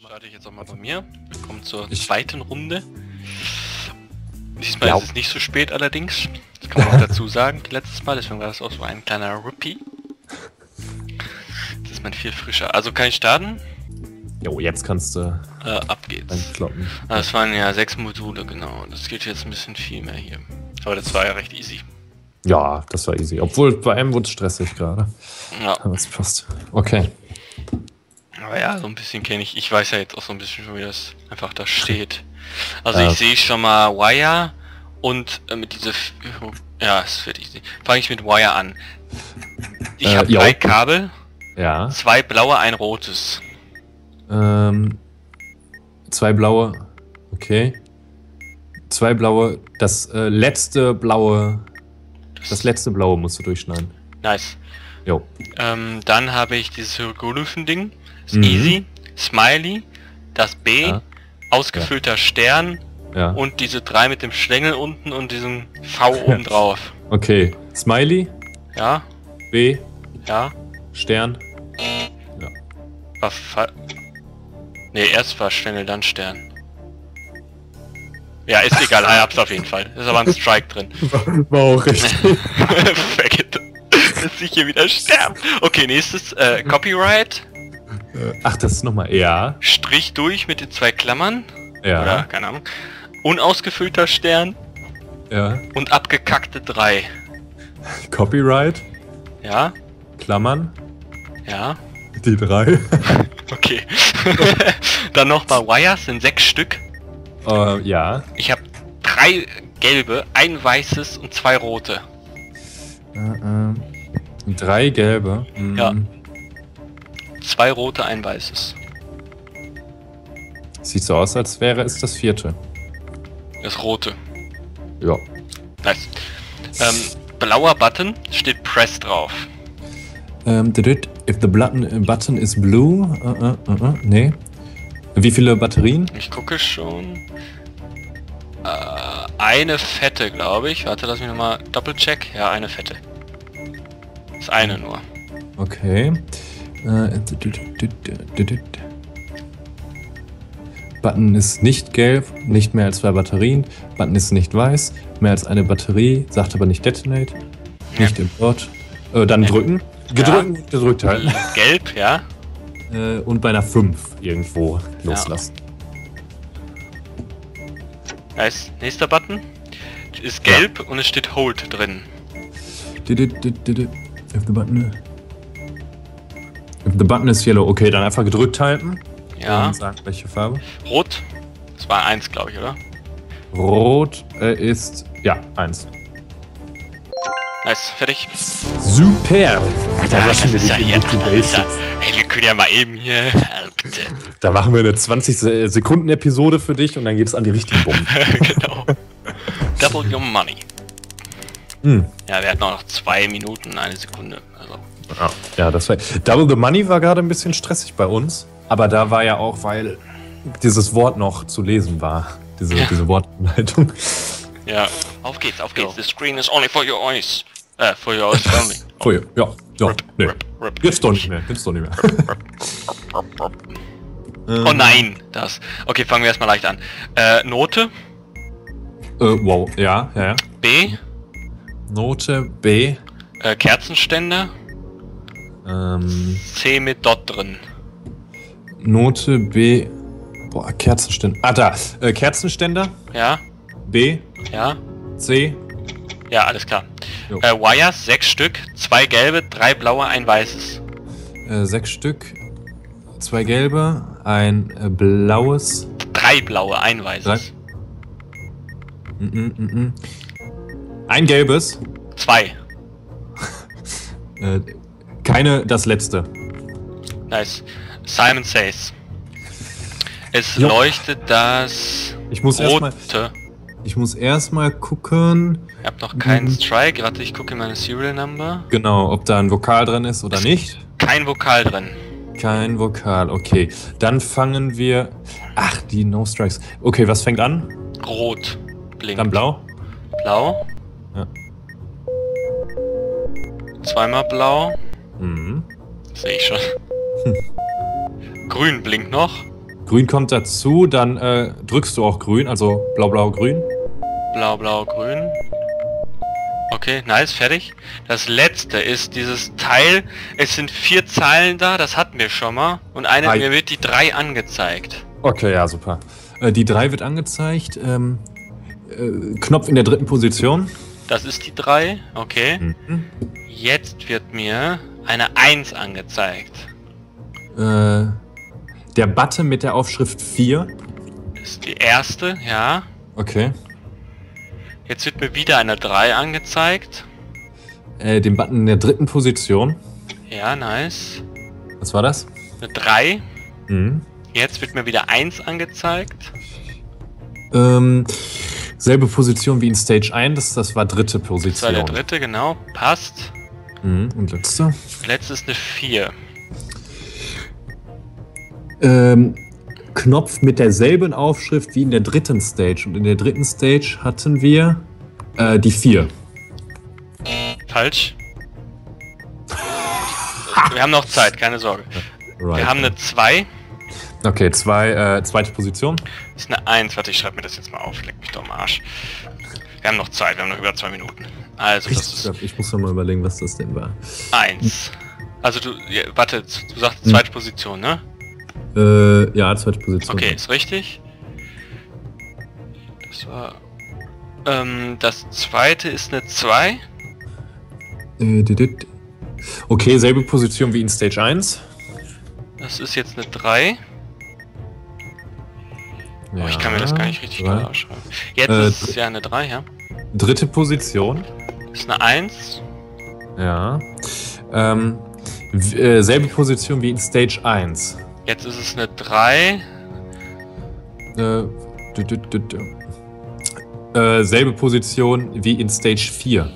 Starte ich jetzt auch mal bei mir. Willkommen zur zweiten Runde. Diesmal Ja. ist es nicht so spät allerdings. Das kann man auch dazu sagen. Letztes Mal, deswegen war das auch so ein kleiner Rippy. Das ist mein viel frischer. Also kann ich starten? Jo, jetzt kannst du Äh, ab geht's. einkloppen. Ah, Das waren ja sechs Module, genau. Das geht jetzt ein bisschen viel mehr hier. Aber das war ja recht easy. Ja, das war easy. Obwohl bei einem wurde es stressig gerade. Ja, Aber es passt. Okay. Aber ja, so ein bisschen kenne ich. Ich weiß ja jetzt auch so ein bisschen schon, wie das einfach da steht. Also ich sehe schon mal Wire und äh, mit dieser... F- Ja, es wird easy. Fange ich mit Wire an. Ich Äh, habe drei Kabel, Ja. zwei blaue, ein rotes. Ähm, zwei blaue. Okay. Zwei blaue. Das äh, letzte blaue. Das letzte blaue musst du durchschneiden. Nice. Jo. Ähm, dann habe ich dieses Hieroglyphen-Ding. Ist Mhm. easy. Smiley. Das B. Ja. Ausgefüllter Stern. Ja. Und diese drei mit dem Schlängel unten und diesem V oben drauf. Okay. Smiley. Ja? B. Ja? Stern. War fa Nee, erst war Schlängel, dann Stern. Ja, ist egal, ich hab's auf jeden Fall. Ist aber ein Strike drin. War auch richtig. Vergiss. Dass ich hier wieder sterben. Okay, nächstes äh, Copyright. Ach, das ist nochmal. Ja. Strich durch mit den zwei Klammern. Ja. Oder, keine Ahnung. Unausgefüllter Stern Ja. und abgekackte drei. Copyright. Ja? Klammern. Ja? Die drei. Okay. Dann noch bei Wires sind sechs Stück. äh, ja. Ich habe drei gelbe, ein weißes und zwei rote. Äh, äh, drei gelbe. Hm. Ja. Zwei rote, ein weißes. Sieht so aus, als wäre es das vierte. Das rote. Ja. Nice. Ähm, blauer Button steht Press drauf. Ähm, if the button, button is blue. Äh, äh, äh, äh, nee. Wie viele Batterien? Ich gucke schon. Äh, eine fette, glaube ich. Warte, lass mich nochmal doppelcheck. Ja, eine fette. Das eine nur. Okay. Äh, Button ist nicht gelb, nicht mehr als zwei Batterien. Button ist nicht weiß, mehr als eine Batterie, sagt aber nicht detonate. Nicht import. Äh, dann drücken. Gedrückt, gedrückt halten. Gelb, ja. Äh, und bei einer 5 irgendwo loslassen. Nice. Nächster Button. Ist gelb und es steht Hold drin. The button. The button is yellow, okay, dann einfach gedrückt halten. Ja. Und sagen, welche Farbe. Rot. Das war eins, glaube ich, oder? Rot äh, ist, ja, eins. Nice. Fertig. Super! Da, das wir ist ja hier. Alter. Hey, wir können ja mal eben hier. Bitte. Da machen wir eine 20 Se- Sekunden Episode für dich und dann geht's an die richtigen Bomben. genau. Double your money. Hm. Ja, wir hatten auch noch zwei Minuten, eine Sekunde. Also. Ja, das war. Double the Money war gerade ein bisschen stressig bei uns, aber da war ja auch, weil dieses Wort noch zu lesen war. Diese, Ja. diese Wortanleitung. Ja. Auf geht's, auf geht's. The screen is only for your eyes. Äh, for your eyes only. Oh ja, ja, ja. Rip, Nee. rip, rip. Jetzt doch nicht mehr, jetzt doch nicht mehr. Oh nein, das. Okay, fangen wir erstmal leicht an. Äh, Note Äh, wow, ja, ja, ja. B, Note B. äh, Kerzenständer, Ähm, C mit Dot drin. Note B. Boah, Kerzenständer. Ah, da. Äh, Kerzenständer. Ja, B. ja, C. ja, alles klar. Äh, Wires, sechs Stück, zwei gelbe, drei blaue, ein weißes. Äh, sechs Stück. Zwei gelbe. Ein äh, blaues. Drei blaue, ein weißes. Mm -mm -mm -mm. Ein gelbes. Zwei. Äh, keine, das letzte. Nice. Simon Says. Es Jo. leuchtet das Ich muss erstmal. rote. Ich muss erstmal gucken. Ich hab noch keinen Mhm. Strike. Warte, ich gucke in meine Serial Number. Genau, ob da ein Vokal drin ist oder nicht. Kein Vokal drin. Kein Vokal, okay. Dann fangen wir. Ach, die No Strikes. Okay, was fängt an? Rot. Blinkt. Dann blau. Blau. Ja. Zweimal blau. Mhm. Sehe ich schon. Grün blinkt noch. Grün kommt dazu, dann äh, drückst du auch grün, also blau, blau, grün. Blau, blau, grün. Okay, nice, fertig. Das letzte ist dieses Teil. Es sind vier Zahlen da, das hatten wir schon mal. Und eine, Hi. mir wird die drei angezeigt. Okay, ja, super. Äh, die 3 wird angezeigt. Ähm, äh, Knopf in der dritten Position. Das ist die drei, okay. Mhm. Jetzt wird mir eine 1 angezeigt. Äh, der Button mit der Aufschrift 4. Das ist die erste, ja. Okay. Jetzt wird mir wieder eine 3 angezeigt. Äh, den Button in der dritten Position. Ja, nice. Was war das? Eine 3. Mhm. Jetzt wird mir wieder 1 angezeigt. Ähm, selbe Position wie in Stage 1, das war dritte Das war Position. der dritte, genau. Passt. Mhm. Und letzte. Letzte ist eine 4. Ähm, Knopf mit derselben Aufschrift wie in der dritten Stage. Und in der dritten Stage hatten wir äh, die 4. Falsch. Wir haben noch Zeit, keine Sorge. Right. Wir haben eine 2. Okay, zwei, äh, zweite Position. Das ist eine 1. Warte, ich schreibe mir das jetzt mal auf. Leck mich doch am Arsch. Wir haben noch Zeit, wir haben noch über zwei Minuten. Also, das ist Ich muss noch mal überlegen, was das denn war. 1. Also du, ja, warte, du sagst Hm. zweite Position, ne? Äh, ja, zweite Position. Okay, ist richtig. Das war... Ähm, das zweite ist eine 2. Äh, okay, selbe Position wie in Stage 1. Das ist jetzt eine 3. Oh, ich kann mir das gar nicht richtig genau schreiben. Jetzt Äh, ist es ja eine 3, ja? Dritte Position. Ist eine 1. Ja. Ähm, äh, selbe Position wie in Stage 1. Jetzt ist es eine 3. Äh, didit, didit. äh, selbe Position wie in Stage 4.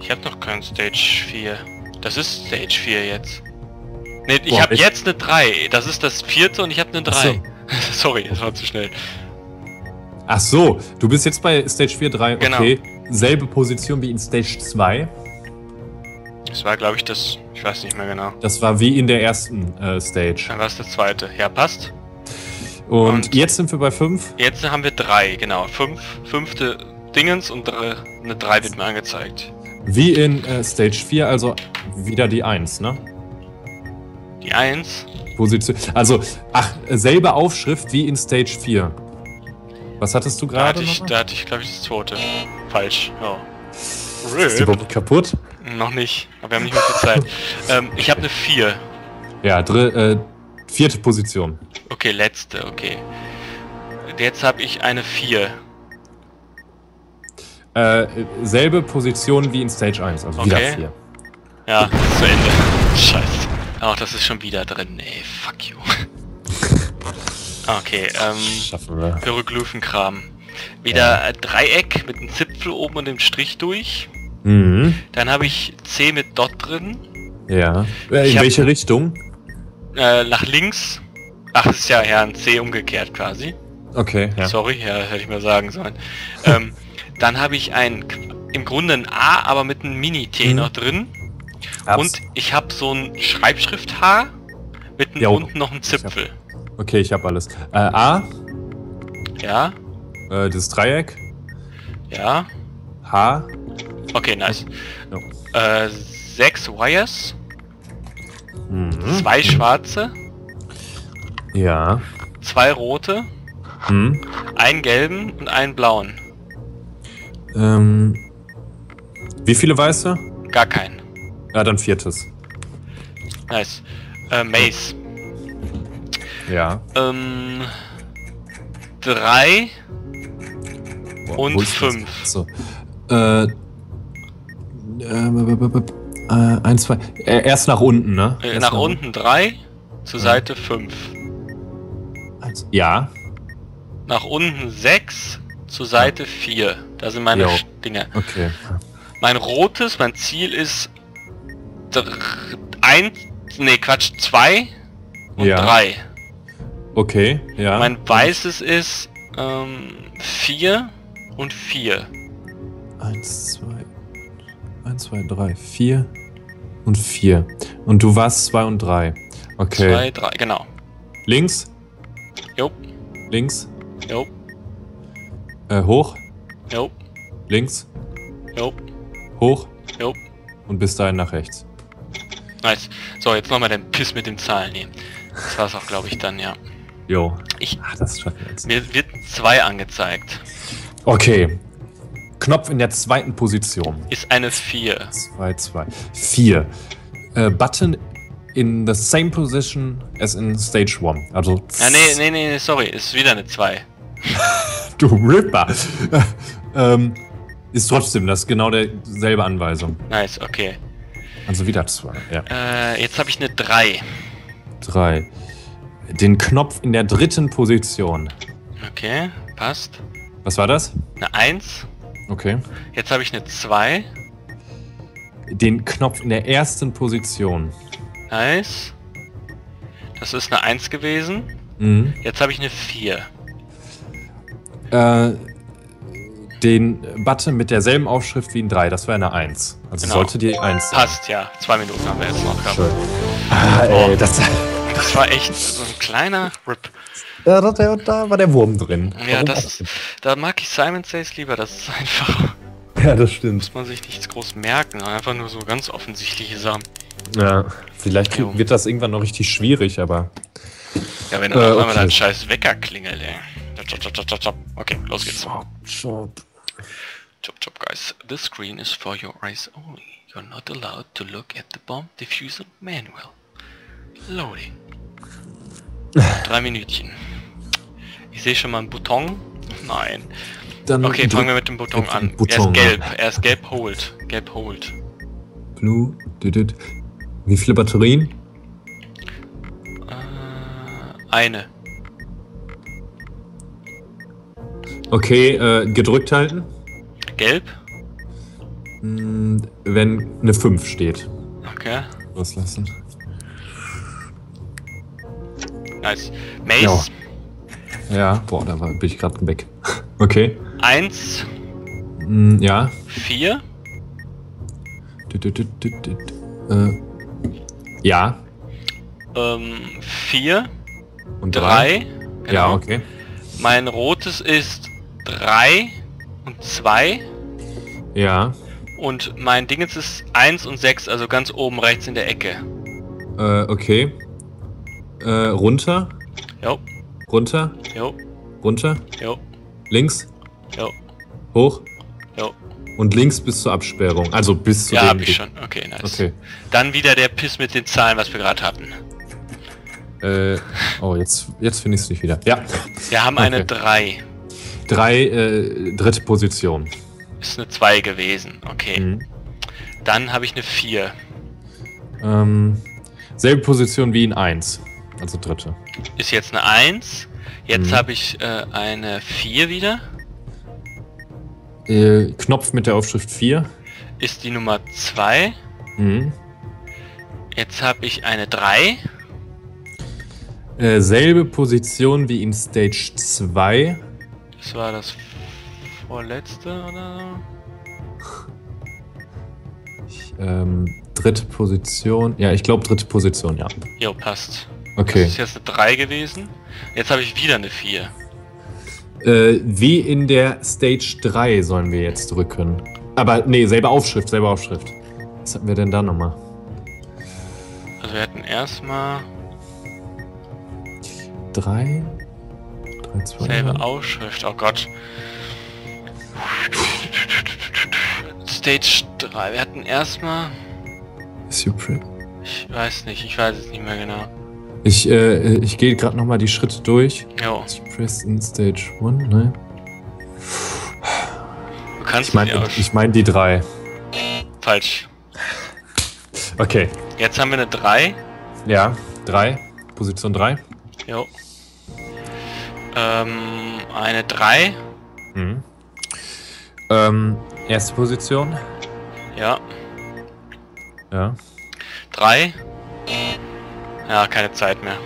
Ich habe noch kein Stage 4. Das ist Stage 4 jetzt. Ne, ich habe jetzt eine 3. Das ist das vierte und ich habe eine 3. Ach so. Sorry, das war zu schnell. Ach so, du bist jetzt bei Stage 4, 3, Genau. okay. Selbe Position wie in Stage 2. Das war, glaube ich, das... Ich weiß nicht mehr genau. Das war wie in der ersten äh, Stage. Dann war es das zweite. Ja, passt. Und, Und- jetzt sind wir bei 5. Jetzt haben wir drei, genau. Fünf, fünfte Dingens und drei, eine 3 wird mir angezeigt. Wie in äh, Stage 4, also wieder die 1, ne? Die 1. Position. Also, ach, selbe Aufschrift wie in Stage 4. Was hattest du Da gerade? hatte ich, noch? da hatte ich glaube ich, das zweite. Falsch. Ja. Ist die Bombe kaputt? Noch nicht, aber wir haben nicht mehr viel Zeit. ähm, ich habe eine 4. Ja, äh, vierte Position. Okay, letzte, okay. Jetzt habe ich eine 4. Äh, selbe Position wie in Stage 1, also wieder Okay. 4. Ja, ist zu Ende. Scheiße. Ach, das ist schon wieder drin. Ey, fuck you. Okay, ähm, Schaffen wir. Hieroglyphenkram. Wieder äh, Dreieck mit einem Zipfel oben und dem Strich durch. Mhm. Dann habe ich C mit Dot drin. Ja. Äh, in hab- welche Richtung? Äh, nach links. Ach, das ist ja, ja ein C umgekehrt quasi. Okay, ja. Sorry, ja, hätte ich mal sagen sollen. ähm, dann habe ich ein, im Grunde ein A, aber mit einem Mini-T Mhm. noch drin. Abs- Und ich habe so ein Schreibschrift-H mit einem Ja, unten noch ein hab- Zipfel. Okay, ich habe alles. Äh, A, Ja, äh, das Dreieck. ja. H. Okay, nice. Ja. Äh, sechs Wires, Mhm. zwei schwarze, Ja. zwei rote, Mhm. einen gelben und einen blauen. Ähm, wie viele weiße? Gar keinen. Ja, dann viertes. Nice. Äh, Mace. Ja. Ähm, drei Boah, Und fünf. So. Äh, äh, äh, eins, zwei. Äh, erst nach unten, ne? Äh, Erst nach unten drei, zur Ja. Seite fünf. Eins. Ja. Nach unten sechs, zur Seite vier. Da sind meine Jo. Dinge. Okay. Mein rotes, mein Ziel ist eins, nee Quatsch, zwei und Ja. drei. Okay, ja. Mein weißes ist ähm, vier und vier. Eins, zwei. Eins, zwei, drei, vier und vier. Und du warst zwei und drei. Okay. Zwei, drei, genau. Links, Jo, links, jo, äh, hoch, jo, links, jo, hoch jo. und bis dahin nach rechts. Nice. So, jetzt nochmal den Piss mit den Zahlen nehmen. Das war's auch, glaube ich, dann, ja. Jo. Ich, Ach, das schaffen wir jetzt. mir wird zwei angezeigt. Okay. Knopf in der zweiten Position. Ist eine 4. 2, 2. 4. Äh, Button in the same position as in Stage 1. Also. Ja, nee, nee, nee, nee, sorry, ist wieder eine 2. Du Ripper. ähm, ist trotzdem, das ist genau derselbe Anweisung. Nice, okay. Also wieder 2. Ja. Äh, jetzt habe ich eine 3. 3. Den Knopf in der dritten Position. Okay, passt. Was war das? Eine 1. Okay. Jetzt habe ich eine 2. Den Knopf in der ersten Position. Nice. Das ist eine 1 gewesen. Mhm. Jetzt habe ich eine 4. Äh, den Button mit derselben Aufschrift wie ein 3, das wäre eine 1. Also Genau. sollte die 1 sein. Passt, ja. Zwei Minuten haben wir jetzt noch gehabt. Schön. Ah, ey, das, Das war echt so ein kleiner Rip. ja, da, da, da war der Wurm drin. Ja, Warum das ist, da mag ich Simon Says lieber. Das ist einfach, Ja, das stimmt. muss man sich nichts groß merken. Einfach nur so ganz offensichtliche Sachen. Ja, vielleicht Jo. wird das irgendwann noch richtig schwierig, aber. Ja, wenn Äh, auf einmal okay. dein scheiß Wecker klingelt, ey. Chop, chop, chop, chop, chop. Okay, los geht's. Job. Chop, chop, guys. This screen is for your eyes only. You're not allowed to look at the bomb diffuser manual. Loading. Drei Minütchen. Ich sehe schon mal einen Button. Nein. Dann Okay, fangen wir mit dem Button an. den Er ist gelb. Er ist gelb hold. Gelb hold. Blue. Düdüt. Wie viele Batterien? Äh, eine. Okay, äh, gedrückt halten. Gelb. Hm, wenn eine 5 steht. Okay. Loslassen. Nice. Mace. Ja, boah, da war, bin ich gerade weg. Okay. Eins. Hm, ja. Vier. Düt, düt, düt. Äh, ja. Ähm, vier. Und Drei. Genau. Ja, okay. Mein rotes ist drei und zwei. Ja. Und mein Dingens ist 1 und 6, also ganz oben rechts in der Ecke. Äh, okay. Äh, runter. Jo, Runter. jo, Runter. jo, Links. jo, Hoch. jo. Und links bis zur Absperrung. Also bis zu Ja, dem hab ich Ding. schon. Okay, nice. Okay. Dann wieder der Piss mit den Zahlen, was wir gerade hatten. Äh, oh, jetzt, jetzt finde ich es nicht wieder. Ja. Wir haben eine Okay. 3. Drei, äh, dritte Position. Ist eine 2 gewesen. Okay. Mhm. Dann habe ich eine 4. Ähm, selbe Position wie in 1. Also dritte. Ist jetzt eine 1. Jetzt Mhm. habe ich äh, eine 4 wieder. Äh, Knopf mit der Aufschrift 4. Ist die Nummer 2. Mhm. Jetzt habe ich eine 3. Äh, selbe Position wie in Stage 2. Das war das vorletzte, oder? Ähm, dritte Position. Ja, ich glaube dritte Position, ja. Jo, passt. Okay. Das ist jetzt eine 3 gewesen. Jetzt habe ich wieder eine 4. Äh, wie in der Stage 3 sollen wir jetzt drücken. Aber nee, selbe Aufschrift, selbe Aufschrift. Was hatten wir denn da nochmal? Also wir hatten erstmal 3? 3, 2, selbe Ausschrift. Oh Gott. Stage 3. Wir hatten erstmal. Ich weiß nicht, ich weiß es nicht mehr genau. Ich, äh, ich gehe gerade nochmal die Schritte durch. Jo, Press in Stage 1, ne? du kannst Ich meine aus. ich mein die 3. Falsch. Okay. Jetzt haben wir eine 3. Ja, 3. Position 3. Jo. Ähm, eine 3. Mhm. Ähm, erste Position. Ja. Ja. 3. Ja, keine Zeit mehr.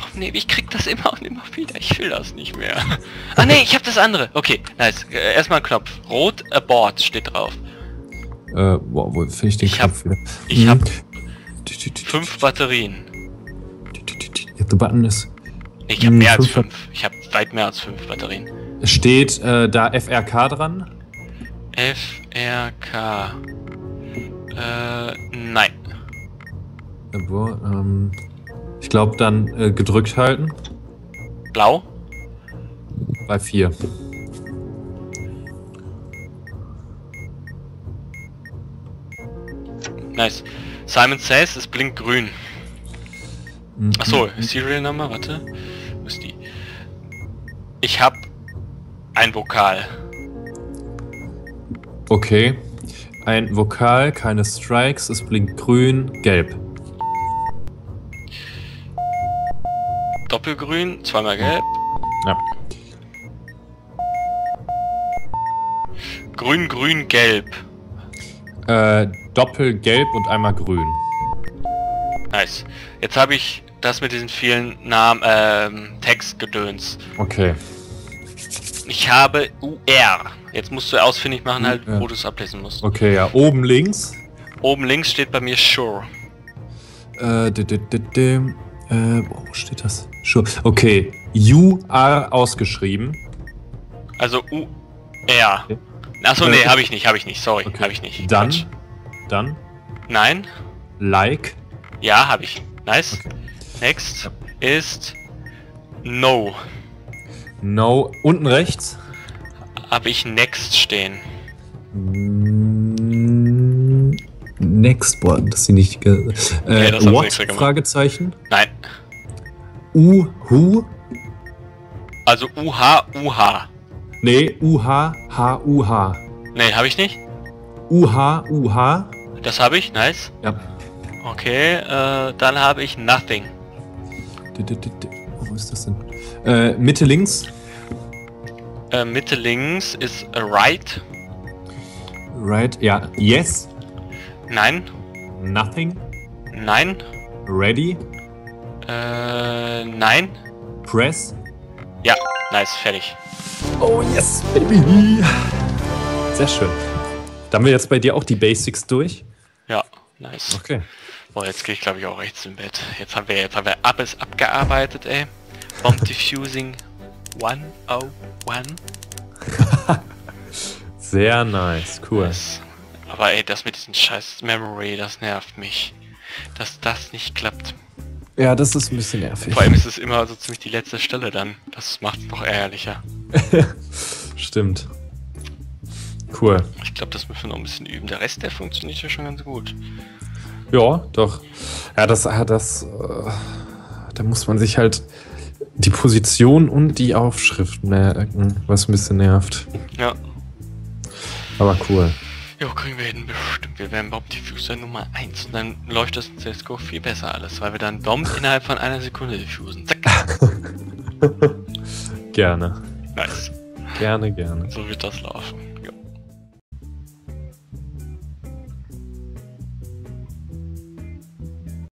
Ach nee, ich krieg das immer und immer wieder. Ich will das nicht mehr. Ah nee, ich hab das andere. Okay, nice. Äh, Erstmal ein Knopf. Rot Abort steht drauf. Äh, boah, wo finde ich den Ich hab- Knopf wieder? ich Mhm. hab Fünf Batterien. If the button is... Nee, ich habe Hm, mehr als fünf- fünf. Ich habe weit mehr als fünf Batterien. Steht äh, da FRK dran? FRK. Äh, nein. Ähm, ich glaube dann äh, gedrückt halten. Blau? Bei 4. Nice. Simon Says, es blinkt grün. Achso, Serial Nummer, warte. Wo ist die? Ich hab ein Vokal. Okay. Ein Vokal, keine Strikes, es blinkt grün, gelb. Doppelgrün, zweimal gelb. Ja. Grün, grün, gelb. Äh, doppelgelb und einmal grün. Nice. Jetzt habe ich das mit diesen vielen Namen, ähm, Textgedöns. Okay. Ich habe UR. Jetzt musst du ausfindig machen, halt, wo du es ablesen musst. Okay, ja. Oben links. Oben links steht bei mir Sure. Äh, äh, wo steht das? Sure. Okay. UR ausgeschrieben. Also UR. Okay. Achso, nee, habe ich nicht, habe ich nicht. Sorry, Okay. habe ich nicht. Dann, Quatsch. dann, Nein? like. Ja, habe ich. Nice. Okay. Next ist No. No. Unten rechts. Habe ich Next stehen. Mm, Next, boah, das ist die nicht. Äh, das haben sie what? Fragezeichen. Nein. U, Hu. Also UH, UH. Nee, UH, H, UH. Nee, habe ich nicht. UH, UH. Das habe ich. Nice. Ja. Okay, äh, dann habe ich Nothing. Wo ist das denn? Äh, Mitte links. Äh, Mitte links ist Right. Right, ja. Yes. Nein. Nothing. Nein. Ready. Äh, nein. Press. Ja, nice, fertig. Oh yes, baby. Sehr schön. Da haben wir jetzt bei dir auch die Basics durch. Ja, nice. Okay. Boah, jetzt gehe ich glaube ich auch rechts im Bett. Jetzt haben wir, jetzt haben wir alles abgearbeitet, ey. Bomb Diffusing 101. Sehr nice, cool. Nice. Aber ey, das mit diesem scheiß Memory, das nervt mich. Dass das nicht klappt. Ja, das ist ein bisschen nervig. Vor allem ist es immer so ziemlich die letzte Stelle dann. Das macht es noch ärgerlicher. Stimmt. Cool. Ich glaube, das müssen wir noch ein bisschen üben. Der Rest, der funktioniert ja schon ganz gut. Ja, doch. Ja, das, ah, das, äh, da muss man sich halt die Position und die Aufschrift merken, was ein bisschen nervt. Ja. Aber cool. Jo, kriegen wir hin, bestimmt. Wir werden Bomb Diffuser Nummer 1 und dann läuft das in CSGO viel besser alles, weil wir dann Bomb innerhalb von einer Sekunde diffusen. Zack. Gerne. Nice. Gerne, gerne. So wird das laufen.